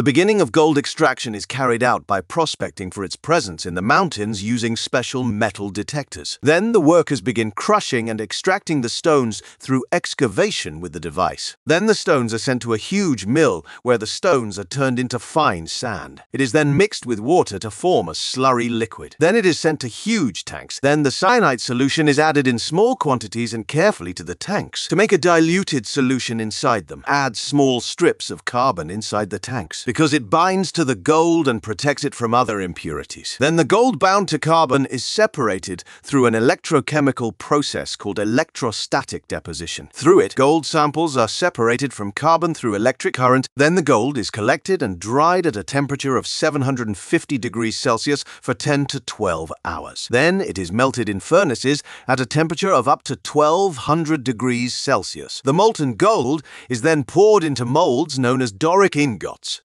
The beginning of gold extraction is carried out by prospecting for its presence in the mountains using special metal detectors. Then the workers begin crushing and extracting the stones through excavation with the device. Then the stones are sent to a huge mill where the stones are turned into fine sand. It is then mixed with water to form a slurry liquid. Then it is sent to huge tanks. Then the cyanide solution is added in small quantities and carefully to the tanks. To make a diluted solution inside them, add small strips of carbon inside the tanks because it binds to the gold and protects it from other impurities. Then the gold bound to carbon is separated through an electrochemical process called electrostatic deposition. Through it, gold samples are separated from carbon through electric current. Then the gold is collected and dried at a temperature of 750 degrees Celsius for 10 to 12 hours. Then it is melted in furnaces at a temperature of up to 1200 degrees Celsius. The molten gold is then poured into molds known as Doré ingots.